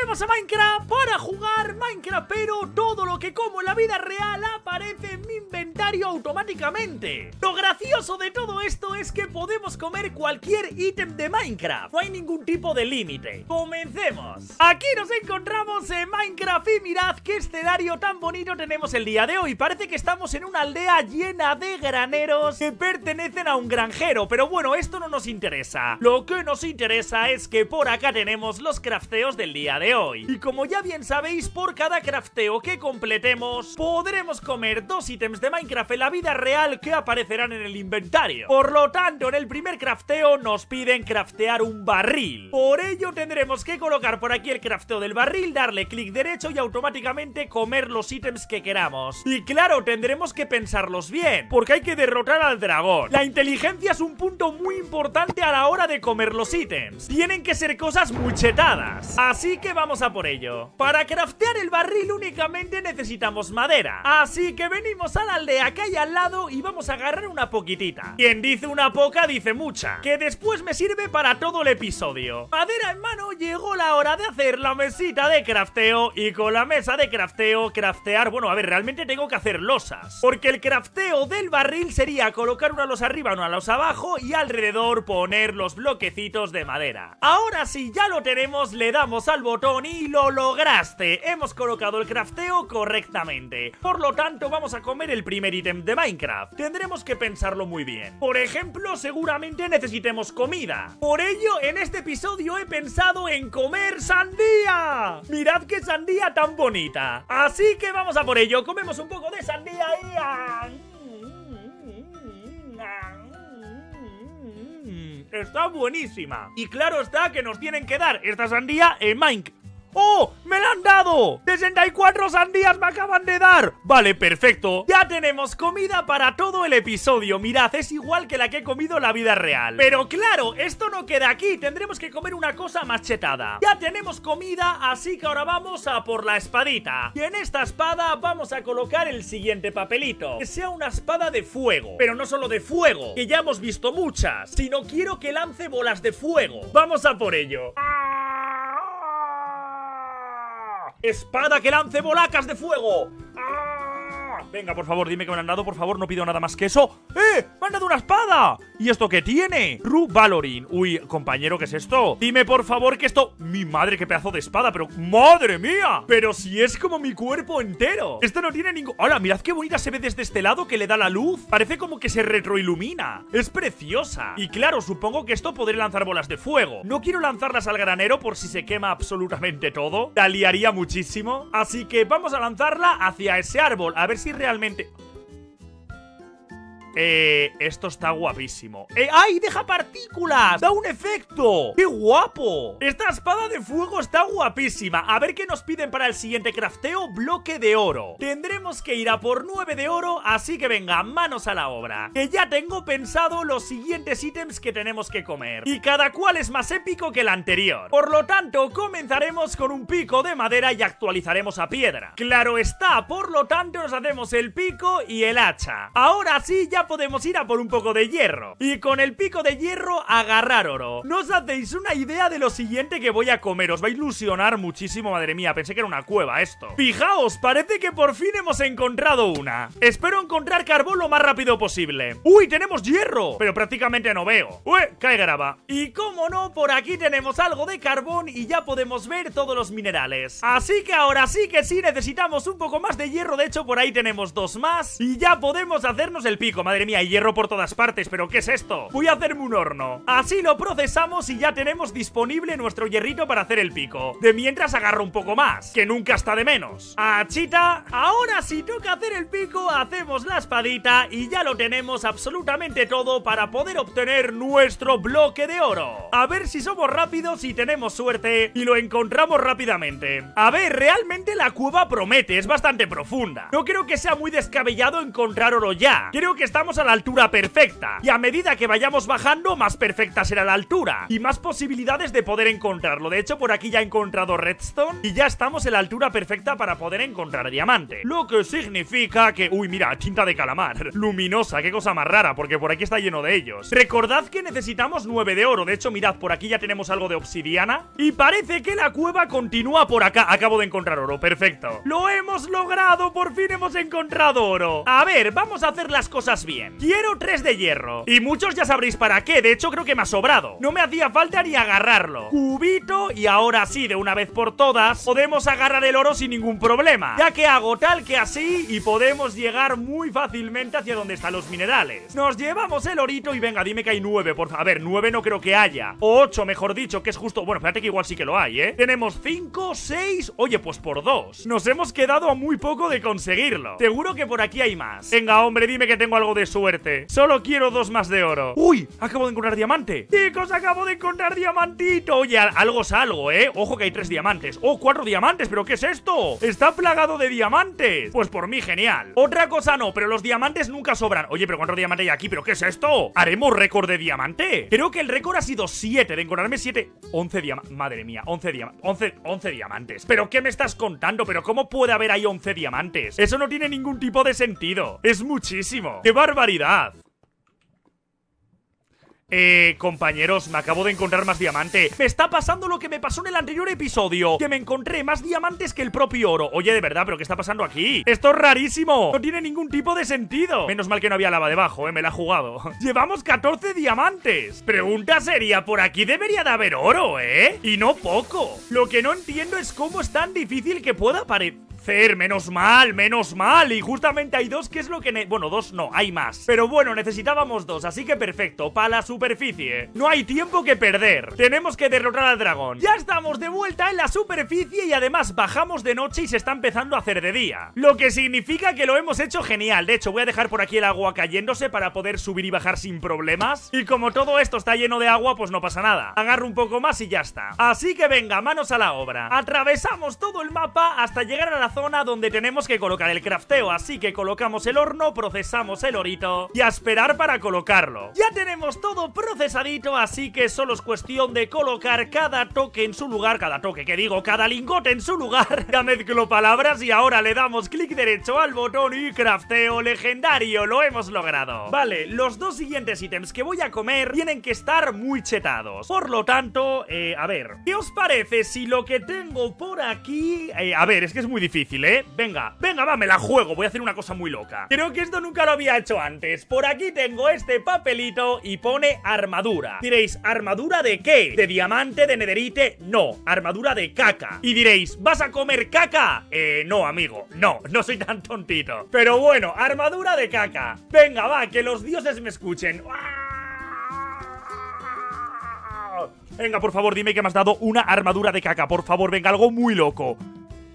Volvemos a Minecraft para jugar Minecraft, pero todo lo que como en la vida real aparece en mi inventario automáticamente. Lo gracioso de todo esto es que podemos comer cualquier ítem de Minecraft. No hay ningún tipo de límite. Comencemos. Aquí nos encontramos en Minecraft y mirad qué escenario tan bonito tenemos el día de hoy. Parece que estamos en una aldea llena de graneros que pertenecen a un granjero. Pero bueno, esto no nos interesa. Lo que nos interesa es que por acá tenemos los crafteos del día de hoy. Y como ya bien sabéis, por cada crafteo que completemos, podremos comer dos ítems de Minecraft en la vida real que aparecerán en el inventario. Por lo tanto, en el primer crafteo nos piden craftear un barril. Por ello tendremos que colocar por aquí el crafteo del barril, darle clic derecho y automáticamente comer los ítems que queramos. Y claro, tendremos que pensarlos bien, porque hay que derrotar al dragón. La inteligencia es un punto muy importante a la hora de comer los ítems. Tienen que ser cosas muy chetadas. Así que vamos a por ello. Para craftear el barril únicamente necesitamos madera. Así que venimos a la aldea que hay al lado y vamos a agarrar una poquitita. Quien dice una poca dice mucha, que después me sirve para todo el episodio. Madera en mano, llegó la hora de hacer la mesita de crafteo y con la mesa de crafteo craftear, bueno, a ver, realmente tengo que hacer losas. Porque el crafteo del barril sería colocar una losa arriba, una losa abajo y alrededor poner los bloquecitos de madera. Ahora sí, ya lo tenemos, le damos al botón y lo lograste. Hemos colocado el crafteo correctamente. Por lo tanto, vamos a comer el primer ítem de Minecraft. Tendremos que pensarlo muy bien. Por ejemplo, seguramente necesitemos comida. Por ello, en este episodio he pensado en comer sandía. Mirad qué sandía tan bonita. Así que vamos a por ello. Comemos un poco de sandía y... Está buenísima. Y claro está que nos tienen que dar esta sandía en Minecraft. ¡Oh! ¡Me la han dado! ¡64 sandías me acaban de dar! Vale, perfecto. Ya tenemos comida para todo el episodio. Mirad, es igual que la que he comido en la vida real. Pero claro, esto no queda aquí. Tendremos que comer una cosa más chetada. Ya tenemos comida, así que ahora vamos a por la espadita. Y en esta espada vamos a colocar el siguiente papelito. Que sea una espada de fuego. Pero no solo de fuego, que ya hemos visto muchas. Sino quiero que lance bolas de fuego. Vamos a por ello. ¡Espada que lance bolacas de fuego! ¡Ah! Venga, por favor, dime que me han dado, por favor, no pido nada más que eso. ¡Eh! ¡Me han dado una espada! ¿Y esto qué tiene? Ru Valorin. Uy, compañero, ¿qué es esto? Dime, por favor, que esto... Mi madre, qué pedazo de espada, pero... ¡Madre mía! Pero si es como mi cuerpo entero. Esto no tiene ningún... ¡Hola! Mirad qué bonita se ve desde este lado que le da la luz. Parece como que se retroilumina. Es preciosa. Y claro, supongo que esto podré lanzar bolas de fuego. No quiero lanzarlas al granero por si se quema absolutamente todo. La liaría muchísimo. Así que vamos a lanzarla hacia ese árbol. A ver si realmente... Eh, esto está guapísimo eh, ¡Ay! ¡Deja partículas! ¡Da un efecto! ¡Qué guapo! Esta espada de fuego está guapísima A ver qué nos piden para el siguiente crafteo Bloque de oro Tendremos que ir a por 9 de oro Así que venga, manos a la obra Que ya tengo pensado los siguientes ítems que tenemos que comer Y cada cual es más épico que el anterior Por lo tanto, comenzaremos con un pico de madera Y actualizaremos a piedra Claro está, por lo tanto nos hacemos el pico y el hacha Ahora sí, ya podemos ir a por un poco de hierro. Y con el pico de hierro agarrar oro. ¿No os hacéis una idea de lo siguiente que voy a comer? Os va a ilusionar muchísimo, madre mía. Pensé que era una cueva esto. Fijaos, parece que por fin hemos encontrado una. Espero encontrar carbón lo más rápido posible. ¡Uy, tenemos hierro! Pero prácticamente no veo. ¡Uy, cae grava! Y como no, por aquí tenemos algo de carbón Y ya podemos ver todos los minerales. Así que ahora sí que sí necesitamos un poco más de hierro. De hecho, por ahí tenemos dos más. Y ya podemos hacernos el pico, madre mía, hay hierro por todas partes, ¿pero qué es esto? Voy a hacerme un horno. Así lo procesamos y ya tenemos disponible nuestro hierrito para hacer el pico. De mientras agarro un poco más, que nunca está de menos. Achita, ahora si toca hacer el pico, hacemos la espadita y ya lo tenemos absolutamente todo para poder obtener nuestro bloque de oro. A ver si somos rápidos y tenemos suerte y lo encontramos rápidamente. A ver, realmente la cueva promete, es bastante profunda. No creo que sea muy descabellado encontrar oro ya. Creo que está estamos a la altura perfecta. Y a medida que vayamos bajando, más perfecta será la altura. Y más posibilidades de poder encontrarlo. De hecho, por aquí ya he encontrado redstone y ya estamos en la altura perfecta para poder encontrar diamante. Lo que significa que... Uy, mira, tinta de calamar. Luminosa, qué cosa más rara, porque por aquí está lleno de ellos. Recordad que necesitamos 9 de oro. De hecho, mirad, por aquí ya tenemos algo de obsidiana. Y parece que la cueva continúa por acá. Acabo de encontrar oro, perfecto. ¡Lo hemos logrado! ¡Por fin hemos encontrado oro! A ver, vamos a hacer las cosas bien. Quiero 3 de hierro. Y muchos ya sabréis para qué. De hecho, creo que me ha sobrado. No me hacía falta ni agarrarlo. Cubito y ahora sí, de una vez por todas, podemos agarrar el oro sin ningún problema. Ya que hago tal que así y podemos llegar muy fácilmente hacia donde están los minerales. Nos llevamos el orito y venga, dime que hay 9, por favor. A ver, 9 no creo que haya. O 8, mejor dicho, que es justo... Bueno, espérate que igual sí que lo hay, ¿eh? Tenemos 5, 6... Oye, pues por 2. Nos hemos quedado a muy poco de conseguirlo. Seguro que por aquí hay más. Venga, hombre, dime que tengo algo de suerte. Solo quiero dos más de oro. ¡Uy! Acabo de encontrar diamante. Chicos, acabo de encontrar diamantito. Oye, algo es algo, ¿eh? Ojo que hay tres diamantes. ¡Oh, cuatro diamantes! ¿Pero qué es esto? Está plagado de diamantes. Pues por mí, genial. Otra cosa no, pero los diamantes nunca sobran. Oye, pero ¿cuántos diamantes hay aquí? ¿Pero qué es esto? ¿Haremos récord de diamante? Creo que el récord ha sido 7, de encontrarme 7. 11 diamantes. Madre mía, 11 diamantes. 11, 11 diamantes. ¿Pero qué me estás contando? ¿Pero cómo puede haber ahí 11 diamantes? Eso no tiene ningún tipo de sentido. Es muchísimo. ¡Qué barbaridad! Eh, compañeros, me acabo de encontrar más diamante. Me está pasando lo que me pasó en el anterior episodio Que me encontré más diamantes que el propio oro. Oye, de verdad, ¿pero qué está pasando aquí? Esto es rarísimo. No tiene ningún tipo de sentido. Menos mal que no había lava debajo, eh, me la he jugado. Llevamos 14 diamantes. Pregunta seria, por aquí debería de haber oro, ¿eh? Y no poco. Lo que no entiendo es cómo es tan difícil que pueda aparecer menos mal, menos mal. Y justamente hay dos, que es lo que... Bueno, dos no, hay más. Pero bueno, necesitábamos dos, así que perfecto Para la superficie. No hay tiempo que perder. Tenemos que derrotar al dragón. Ya estamos de vuelta en la superficie Y además bajamos de noche y se está empezando a hacer de día. Lo que significa que lo hemos hecho genial. De hecho, voy a dejar por aquí el agua cayéndose Para poder subir y bajar sin problemas. Y como todo esto está lleno de agua, pues no pasa nada. Agarro un poco más y ya está. Así que venga, manos a la obra. Atravesamos todo el mapa hasta llegar a la zona zona donde tenemos que colocar el crafteo. Así que colocamos el horno, procesamos el orito y a esperar para colocarlo. Ya tenemos todo procesadito, así que solo es cuestión de colocar cada toque en su lugar Cada toque, que digo, cada lingote en su lugar. Ya mezclo palabras y ahora le damos clic derecho al botón y crafteo legendario. Lo hemos logrado. Vale, los dos siguientes ítems que voy a comer tienen que estar muy chetados. Por lo tanto, eh, a ver ¿Qué os parece si lo que tengo por aquí... Eh, a ver, es que es muy difícil ¿eh? Venga, venga, va, me la juego Voy a hacer una cosa muy loca Creo que esto nunca lo había hecho antes Por aquí tengo este papelito y pone armadura Diréis, ¿armadura de qué? ¿De diamante, de nederite? No, armadura de caca Y diréis, ¿vas a comer caca? Eh, no, amigo, no, no soy tan tontito Pero bueno, armadura de caca Venga, va, que los dioses me escuchen Venga, por favor, dime que me has dado una armadura de caca Por favor, venga, algo muy loco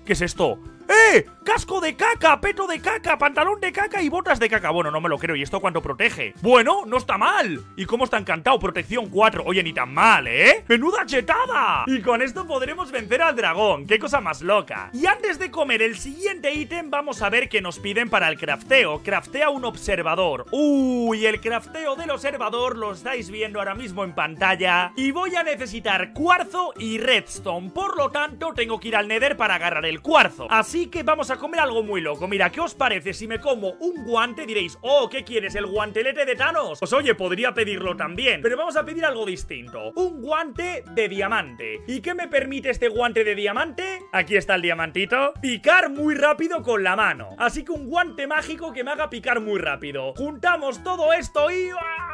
¿Qué es esto? ¡Eh! ¡Casco de caca! ¡Peto de caca! ¡Pantalón de caca y botas de caca! Bueno, no me lo creo. ¿Y esto cuánto protege? Bueno, no está mal. ¿Y cómo está encantado? Protección 4. Oye, ni tan mal, ¿eh? ¡Menuda chetada! Y con esto podremos vencer al dragón. ¡Qué cosa más loca! Y antes de comer el siguiente ítem, vamos a ver qué nos piden para el crafteo. Craftea un observador. ¡Uy! El crafteo del observador lo estáis viendo ahora mismo en pantalla. Y voy a necesitar cuarzo y redstone. Por lo tanto, tengo que ir al nether para agarrar el cuarzo. Así que vamos a comer algo muy loco Mira, ¿qué os parece si me como un guante? Diréis, oh, ¿qué quieres? ¿El guantelete de Thanos? Pues oye, podría pedirlo también Pero vamos a pedir algo distinto Un guante de diamante ¿Y qué me permite este guante de diamante? Aquí está el diamantito Picar muy rápido con la mano Así que un guante mágico que me haga picar muy rápido Juntamos todo esto y... ¡ah!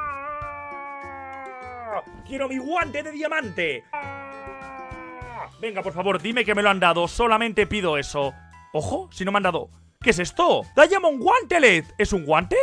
¡Quiero mi guante de diamante! Venga, por favor, dime que me lo han dado Solamente pido eso Ojo, si no me han dado... ¿Qué es esto? Diamond Wantelet ¿Es un guante?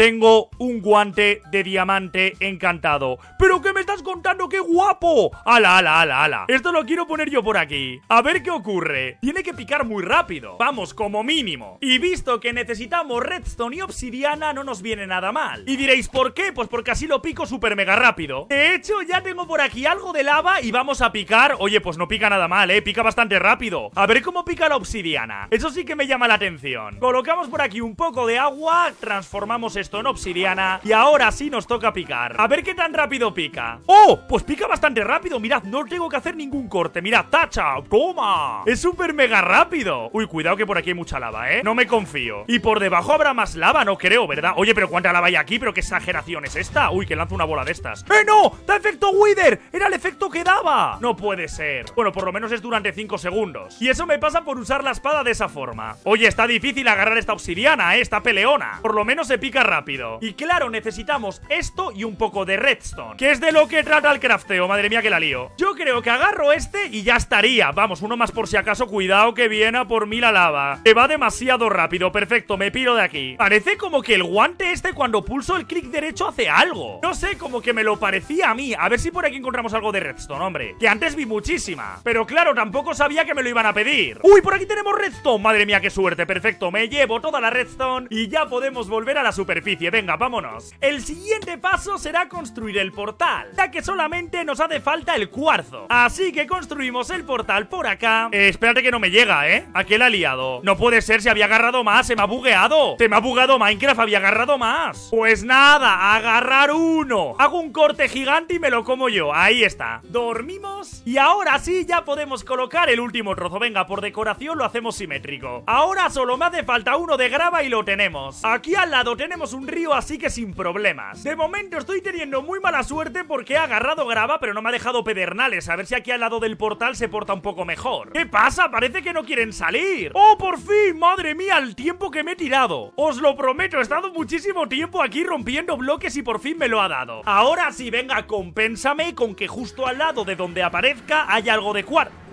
Tengo un guante de diamante encantado. ¿Pero qué me estás contando? ¡Qué guapo! ¡Ala, ala, ala, ala! Esto lo quiero poner yo por aquí. A ver qué ocurre. Tiene que picar muy rápido. Vamos, como mínimo. Y visto que necesitamos redstone y obsidiana, no nos viene nada mal. Y diréis, ¿por qué? Pues porque así lo pico súper mega rápido. De hecho, ya tengo por aquí algo de lava y vamos a picar. Oye, pues no pica nada mal, ¿eh? Pica bastante rápido. A ver cómo pica la obsidiana. Eso sí que me llama la atención. Colocamos por aquí un poco de agua, transformamos esto en obsidiana y ahora sí nos toca picar. A ver qué tan rápido pica. ¡Oh! Pues pica bastante rápido. Mirad, no tengo que hacer ningún corte. Mirad, tacha. ¡Toma! Es súper mega rápido. Uy, cuidado que por aquí hay mucha lava, ¿eh? No me confío. Y por debajo habrá más lava, no creo, ¿verdad? Oye, pero ¿cuánta lava hay aquí? ¿Pero qué exageración es esta? Uy, que lanza una bola de estas. ¡Eh, no! ¡Da efecto Wither! ¡Era el efecto que daba! No puede ser. Bueno, por lo menos es durante 5 segundos. Y eso me pasa por usar la espada de esa forma. Oye, está difícil agarrar esta obsidiana, ¿eh? Esta peleona. Por lo menos se pica rápido. Y claro, necesitamos esto y un poco de redstone. Que es de lo que trata el crafteo. Madre mía, que la lío. Yo creo que agarro este y ya estaría. Vamos, uno más por si acaso. Cuidado que viene a por mí la lava. Que va demasiado rápido. Perfecto, me piro de aquí. Parece como que el guante este cuando pulso el clic derecho hace algo. No sé, como que me lo parecía a mí. A ver si por aquí encontramos algo de redstone, hombre. Que antes vi muchísima. Pero claro, tampoco sabía que me lo iban a pedir. ¡Uy, por aquí tenemos redstone! Madre mía, qué suerte. Perfecto, me llevo toda la redstone y ya podemos volver a la superficie. Venga, vámonos. El siguiente paso será construir el portal, ya que solamente nos hace falta el cuarzo. Así que construimos el portal por acá. Eh, espérate que no me llega, ¿eh? ¿A qué la ha liado? No puede ser, se había agarrado más, se me ha bugueado. Se me ha bugado Minecraft, había agarrado más. Pues nada, agarrar uno. Hago un corte gigante y me lo como yo. Ahí está. Dormimos y ahora sí ya podemos colocar el último trozo. Venga, por decoración lo hacemos simétrico. Ahora solo me hace falta uno de grava y lo tenemos. Aquí al lado tenemos un río, así que sin problemas. De momento estoy teniendo muy mala suerte porque he agarrado grava, pero no me ha dejado pedernales. A ver si aquí al lado del portal se porta un poco mejor. ¿Qué pasa? Parece que no quieren salir. ¡Oh, por fin! ¡Madre mía, el tiempo que me he tirado! Os lo prometo, he estado muchísimo tiempo aquí rompiendo bloques y por fin me lo ha dado. Ahora sí, venga, compénsame con que justo al lado de donde aparezca haya algo de cuarto.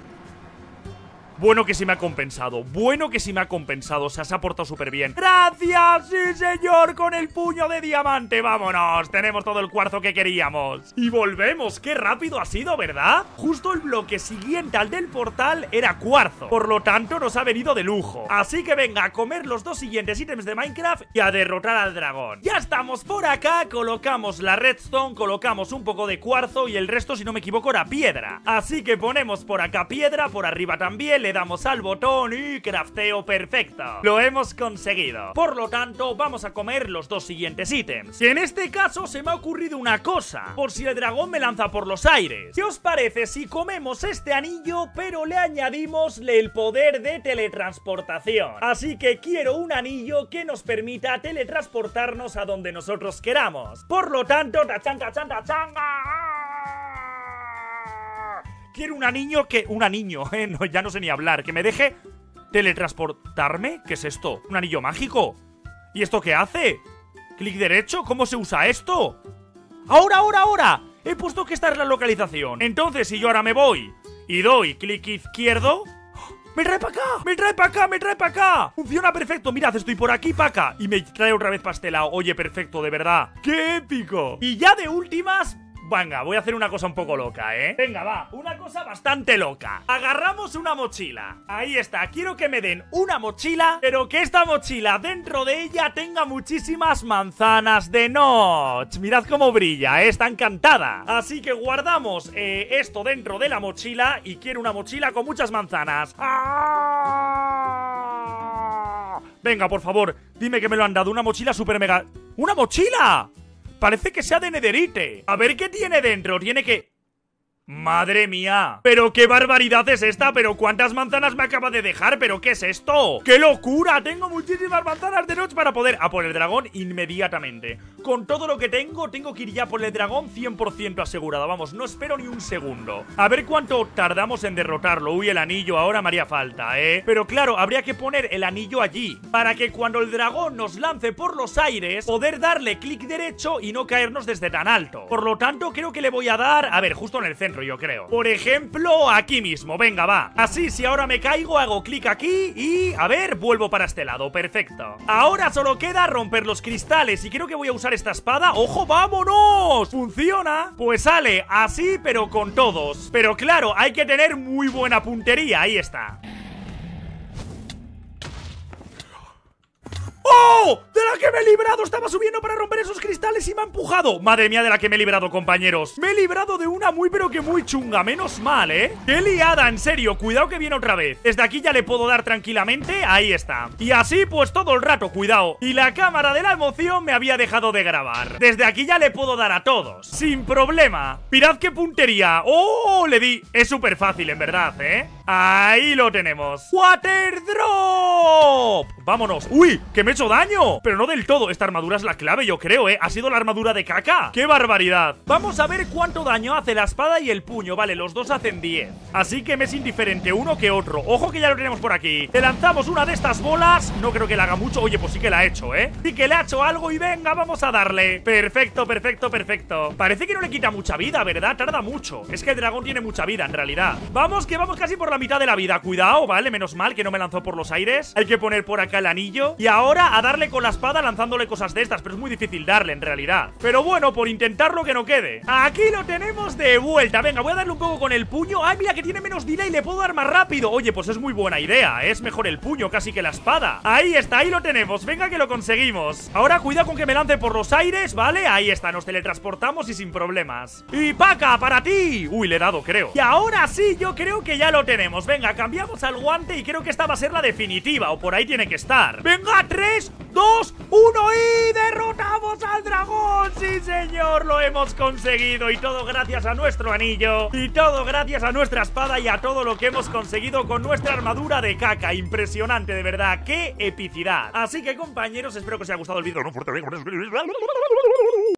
Bueno que sí me ha compensado, bueno que sí me ha compensado, o sea, se ha portado súper bien ¡Gracias, sí señor! Con el puño de diamante, vámonos Tenemos todo el cuarzo que queríamos Y volvemos, qué rápido ha sido, ¿verdad? Justo el bloque siguiente al del portal era cuarzo Por lo tanto nos ha venido de lujo Así que venga, a comer los dos siguientes ítems de Minecraft y a derrotar al dragón Ya estamos por acá, colocamos la redstone, colocamos un poco de cuarzo Y el resto, si no me equivoco, era piedra Así que ponemos por acá piedra, por arriba también le damos al botón y crafteo perfecto. Lo hemos conseguido. Por lo tanto, vamos a comer los dos siguientes ítems. Y en este caso se me ha ocurrido una cosa, por si el dragón me lanza por los aires. ¿Qué os parece si comemos este anillo, pero le añadimos el poder de teletransportación? Así que quiero un anillo que nos permita teletransportarnos a donde nosotros queramos. Por lo tanto, tachan, tachan, tachan. Quiero un anillo que... Un anillo, eh, no, ya no sé ni hablar. Que me deje teletransportarme. ¿Qué es esto? ¿Un anillo mágico? ¿Y esto qué hace? ¿Clic derecho? ¿Cómo se usa esto? ¡Ahora, ahora, ahora! He puesto que esta es la localización. Entonces, si yo ahora me voy y doy clic izquierdo... ¡Me trae para acá! ¡Me trae para acá! ¡Me trae para acá! Funciona perfecto. Mirad, estoy por aquí para acá. Y me trae otra vez pastelado. Oye, perfecto, de verdad. ¡Qué épico! Y ya de últimas, Venga, voy a hacer una cosa un poco loca, ¿eh? Venga, va, una cosa bastante loca Agarramos una mochila Ahí está, quiero que me den una mochila Pero que esta mochila dentro de ella tenga muchísimas manzanas de notch Mirad cómo brilla, ¿eh? está encantada Así que guardamos eh, esto dentro de la mochila Y quiero una mochila con muchas manzanas ¡Ah! Venga, por favor, dime que me lo han dado Una mochila super mega... ¡Una mochila! Parece que sea de nederite. A ver qué tiene dentro. Tiene que... ¡Madre mía! ¿Pero qué barbaridad es esta? ¿Pero cuántas manzanas me acaba de dejar? ¿Pero qué es esto? ¡Qué locura! Tengo muchísimas manzanas de noche para poder... A por el dragón inmediatamente. Con todo lo que tengo, tengo que ir ya por el dragón 100% asegurado. Vamos, no espero ni un segundo. A ver cuánto tardamos en derrotarlo. Uy, el anillo ahora me haría falta, ¿eh? Pero claro, habría que poner el anillo allí. Para que cuando el dragón nos lance por los aires, poder darle clic derecho y no caernos desde tan alto. Por lo tanto, creo que le voy a dar... A ver, justo en el centro yo creo. Por ejemplo, aquí mismo, venga, va. Así, si ahora me caigo, hago clic aquí Y, a ver, vuelvo para este lado, perfecto. Ahora solo queda romper los cristales Y creo que voy a usar esta espada. ¡Ojo, vámonos! ¿Funciona? Pues sale así, pero con todos. Pero claro, hay que tener muy buena puntería. Ahí está ¡De la que me he librado! Estaba subiendo para romper esos cristales y me ha empujado. Madre mía de la que me he librado, compañeros. Me he librado de una muy pero que muy chunga. Menos mal, ¿eh? ¡Qué liada! En serio, cuidado que viene otra vez. Desde aquí ya le puedo dar tranquilamente. Ahí está. Y así pues todo el rato, cuidado. Y la cámara de la emoción me había dejado de grabar. Desde aquí ya le puedo dar a todos. Sin problema. Mirad qué puntería. ¡Oh! Le di. Es súper fácil, en verdad, ¿eh? Ahí lo tenemos ¡Water Drop! Vámonos ¡Uy! ¡Que me he hecho daño! Pero no del todo Esta armadura es la clave, yo creo, ¿eh? Ha sido la armadura de caca ¡Qué barbaridad! Vamos a ver cuánto daño hace la espada y el puño Vale, los dos hacen 10 Así que me es indiferente uno que otro Ojo que ya lo tenemos por aquí Le lanzamos una de estas bolas No creo que le haga mucho Oye, pues sí que la ha hecho, ¿eh? Sí que le ha hecho algo y venga, vamos a darle Perfecto, perfecto, perfecto Parece que no le quita mucha vida, ¿verdad? Tarda mucho Es que el dragón tiene mucha vida, en realidad Vamos, que vamos casi por la mitad de la vida. Cuidado, ¿vale? Menos mal que no me lanzó por los aires. Hay que poner por acá el anillo. Y ahora a darle con la espada lanzándole cosas de estas Pero es muy difícil darle en realidad. Pero bueno, por intentarlo que no quede. Aquí lo tenemos de vuelta. Venga, voy a darle un poco con el puño. Ay, mira que tiene menos delay, le puedo dar más rápido. Oye, pues es muy buena idea. Es mejor el puño casi que la espada. Ahí está, ahí lo tenemos. Venga que lo conseguimos. Ahora cuidado con que me lance por los aires, ¿vale? Ahí está, nos teletransportamos y sin problemas. Y Paca, para ti. Uy, le he dado, creo. Y ahora sí, yo creo que ya lo tenemos Venga, cambiamos al guante y creo que esta va a ser la definitiva O por ahí tiene que estar. Venga, 3, 2, 1 y derrotamos al dragón. Sí señor, lo hemos conseguido. Y todo gracias a nuestro anillo Y todo gracias a nuestra espada y a todo lo que hemos conseguido con nuestra armadura de caca. Impresionante, de verdad, qué epicidad. Así que compañeros, espero que os haya gustado el vídeo. No fuerte,